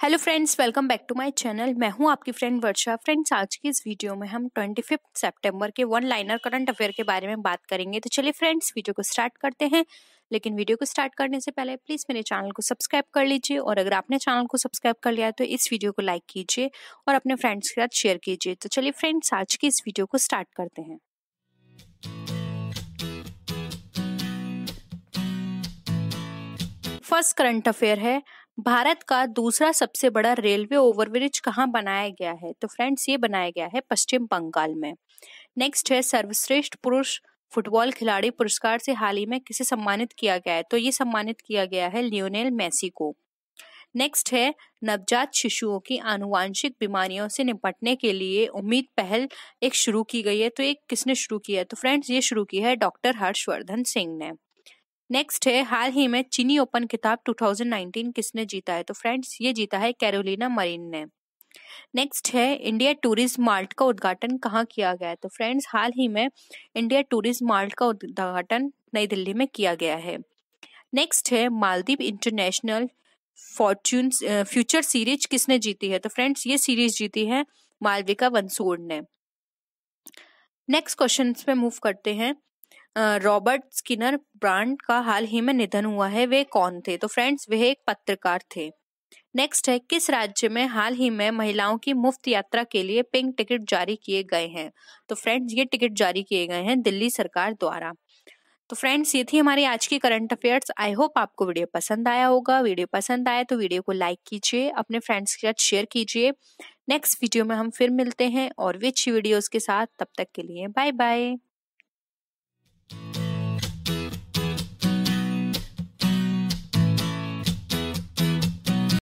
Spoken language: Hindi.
Hello friends welcome back to my channel मैं हूँ आपकी फ्रेंड वर्षा। फ्रेंड्स आज की इस वीडियो में हम ट्वेंटी फिफ्थ सेप्टेम्बर के वन लाइनर करंट अफेयर के बारे में बात करेंगे। तो चलिए फ्रेंड्स वीडियो को स्टार्ट करते हैं। लेकिन वीडियो को स्टार्ट करने से पहले प्लीज़ मेरे चैनल को सब्सक्राइब कर लीजिए और अगर आपने चैनल को सब्सक्राइब कर लिया है तो इस वीडियो को लाइक कीजिए और अपने फ्रेंड्स के साथ शेयर कीजिए। तो चलिए फ्रेंड्स आज की इस वीडियो को स्टार्ट करते हैं। फ़र्स्ट करंट अफेयर है। भारत का दूसरा सबसे बड़ा रेलवे ओवरब्रिज कहाँ बनाया गया है? तो फ्रेंड्स, ये बनाया गया है पश्चिम बंगाल में। नेक्स्ट है, सर्वश्रेष्ठ पुरुष फुटबॉल खिलाड़ी पुरस्कार से हाल ही में किसे सम्मानित किया गया है? तो ये सम्मानित किया गया है लियोनेल मेसी को। नेक्स्ट है, नवजात शिशुओं की आनुवांशिक बीमारियों से निपटने के लिए उम्मीद पहल एक शुरू की गई है। तो एक किसने शुरू किया है? तो फ्रेंड्स, ये शुरू की है डॉक्टर हर्षवर्धन सिंह ने। नेक्स्ट है, हाल ही में चीनी ओपन किताब 2019 किसने जीता है? तो फ्रेंड्स ये जीता है कैरोलिना मरीन ने। नेक्स्ट है इंडिया टूरिज़्म मार्ट का उद्घाटन कहाँ किया गया है? तो फ्रेंड्स हाल ही में इंडिया टूरिज़्म मार्ट का उद्घाटन नई दिल्ली में किया गया है। नेक्स्ट है Maldives international fortune future series किसने जीती है? तो फ्रेंड्स ये सीरीज़ जीती है मालविका वंसूर ने। नेक्स्ट क्वेश्चन पे मूव करते हैं। रॉबर्ट स्किनर ब्रांड का हाल ही में निधन हुआ है, वे कौन थे? तो फ्रेंड्स, वे एक पत्रकार थे। नेक्स्ट है, किस राज्य में हाल ही में महिलाओं की मुफ़्त यात्रा के लिए पिंक टिकट जारी किए गए हैं? तो फ्रेंड्स, ये टिकट जारी किए गए हैं दिल्ली सरकार द्वारा। तो फ्रेंड्स, ये थी हमारी आज की करंट अफेयर्स। आई होप आपको वीडियो पसंद आया होगा। वीडियो पसंद आया तो वीडियो को लाइक कीजिए, अपने फ्रेंड्स के साथ शेयर कीजिए। नेक्स्ट वीडियो में हम फिर मिलते हैं और विच वीडियोस के साथ। तब तक के लिए बाय बाय.